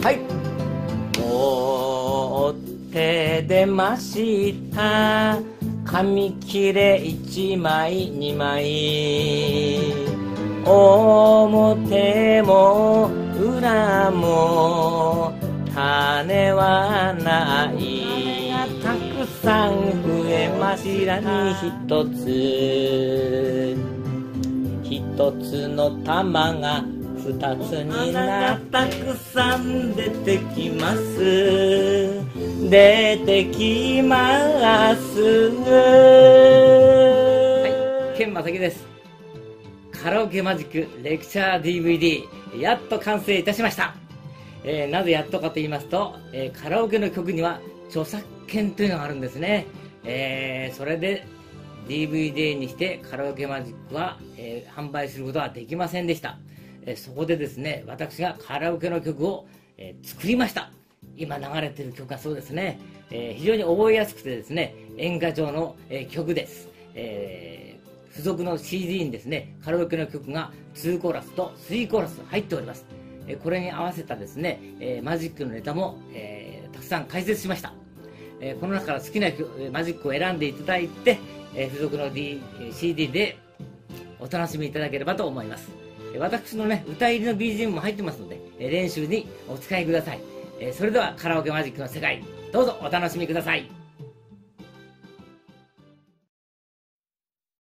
はい。持って出ました。紙切れ1枚2枚。表も裏も種はない。たくさん増えました。に一つ。一つの玉が二つになったくさん出てきます。出てきます。はい。剣正樹です。カラオケマジックレクチャー DVD やっと完成いたしました。えー、なぜやっとかと言いますと、えー、カラオケの曲には著作権というのがあるんですね、えー、それで DVD にしてカラオケマジックは、え販売することはできませんでした、えそこでですね私がカラオケの曲を、え作りました。今流れてる曲がそうですね、え非常に覚えやすくてですね演歌調の、え曲です、え付属の CD にですねカラオケの曲が2コーラスと3コーラス入っております。えこれに合わせたですね、えマジックのネタも、えたくさん解説しました、えこの中から好きなマジックを選んでいただいて、え付属の、D、CD でお楽しみいただければと思います。私のね歌入りの BGM も入ってますので練習にお使いください。それではカラオケマジックの世界どうぞお楽しみください。